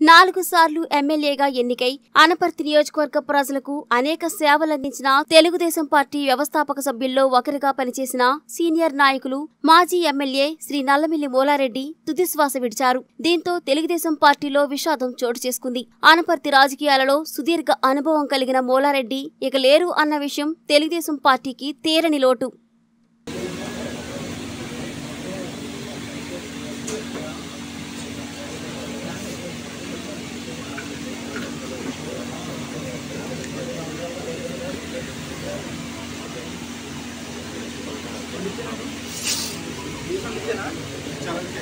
నాలుగు సార్లు ఎమ్మెల్యేగా ఎన్నికై అనపర్తి నియోజకవర్గ ప్రజలకు అనేక సేవలందించిన తెలుగుదేశం పార్టీ వ్యవస్థాపక సభ్యుల్లో ఒకరిగా పనిచేసిన సీనియర్ నాయకులు మాజీ ఎమ్మెల్యే శ్రీ నల్లమిల్లి మూలారెడ్డి తుదిశ్వాస విడిచారు. దీంతో తెలుగుదేశం పార్టీలో విషాదం చోటు చేసుకుంది. అనపర్తి రాజకీయాలలో సుదీర్ఘ అనుభవం కలిగిన మూలారెడ్డి ఇక లేరు అన్న విషయం తెలుగుదేశం పార్టీకి తీరని లోటు. 되나? 자, 이렇게.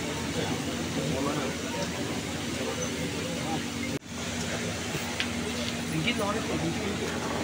5만원. 등기도 하니까, 등기.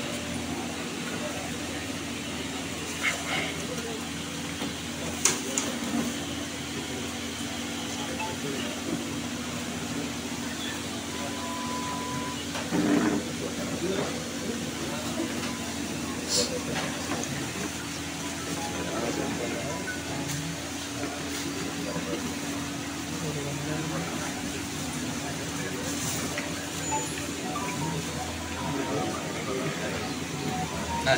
đây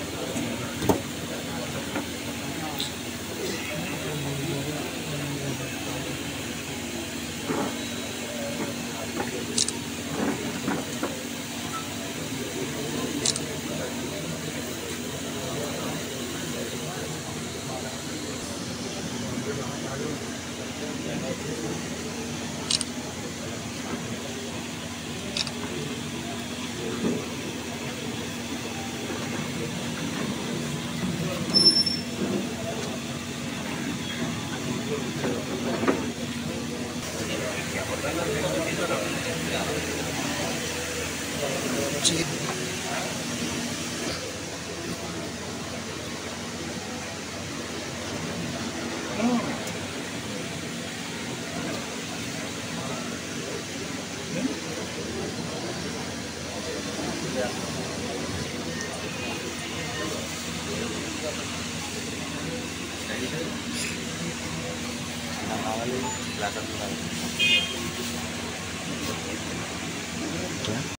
Sí. awal belakang mulai.